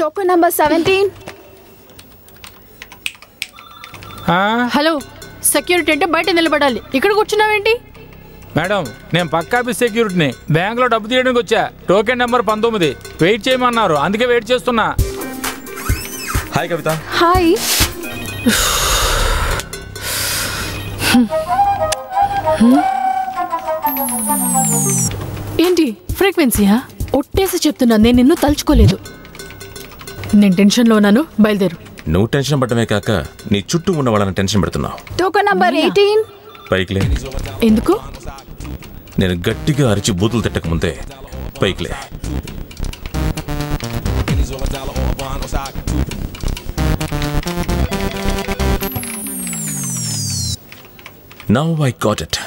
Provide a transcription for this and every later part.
Token number seventeen hello security అంటే బయట నిలబడాలి. ఇక్కడ కూర్చున్నావేంటి మేడం నేను పక్కా సెక్యూరిటీని. బ్యాంకులో డబ్బు తీయడానికి వచ్చా. టోకెన్ నెంబర్ పంతొమ్మిది. వెయిట్ చేయమన్నారు. అందుకే వెయిట్ చేస్తున్నా. హాయ్ కవిత. హాయ్ ఏంటి? ఫ్రీక్వెన్సీయా? ఒట్టేసి చెప్తున్నా నేను నిన్ను తలుచుకోలేదు. నేను టెన్షన్లో ఉన్నాను బయలుదేరు. నువ్వు టెన్షన్ పడటమే కాక నీ చుట్టూ ఉన్న వాళ్ళని టెన్షన్ పెడుతున్నావు. Token number eighteen. పైకిలే ఎందుకు? నేను గట్టిగా అరిచి బూతులు తిట్టక ముందే పైకిలే నవ్ ఐ గాట్ ఇట్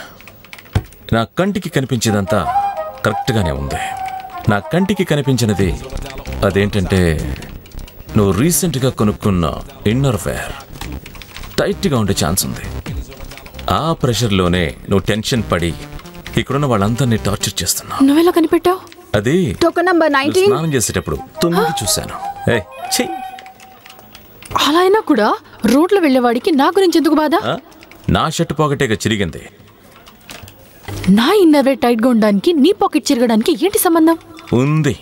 నా కంటికి కనిపించేదంతా కరెక్ట్గానే ఉంది. నా కంటికి కనిపించినది అదేంటంటే నువ్వు రీసెంట్గా కొనుక్కున్న ఇన్నర్ వేర్. టైట్గా ఉండే ఛాన్స్ ఉంది. ఆ ప్రెషర్లోనే నువ్వు టెన్షన్ పడి ఇక్కడున్న వాళ్ళందరినీ టార్చర్ చేస్తున్నావు. నువ్వెలా కనిపెట్టావు? అది టోకెన్ నంబర్ నువ్వు నైన్టీన్ స్నానం చేసేటప్పుడు తొమ్మిది చూశాను. ఏ ఛీ. అలా అయినా కూడా రోడ్లో వెళ్ళేవాడికి నా గురించి ఎందుకు బాధ? నా షర్ట్ పాకెటేగా చిరిగింది. నా ఇన్నర్ వేర్ టైట్గా ఉండడానికి నీ పాకెట్ చిరగడానికి ఏంటి సంబంధం? ఉంది.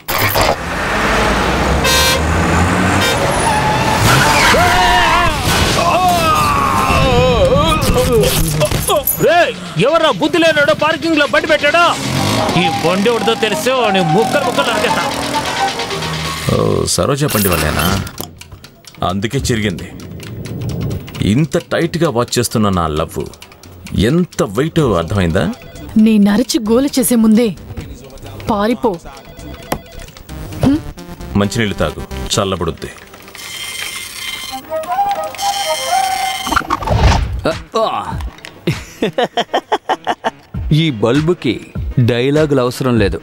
ఎవర్రా బుద్ధి లేనాడో పార్కింగ్లో బండి పెట్టాడో? ఈ బండి ఉడితో తెలిసి వాడిని ముక్కలు ముక్కలు నరికేస్తా ఓ సరోజ పండి వల్లేనా? అందుకే చిరిగింది. ఇంత టైట్గా వాచ్ చేస్తున్న నా లవ్ ఎంత వెయిట్ అర్థమైందా? నీ నరిచి గోల చేసే ముందే పారిపో. మంచినీళ్ళు తాగు చల్లబడుద్ది. ఈ బల్బుకి డైలాగులు అవసరం లేదు.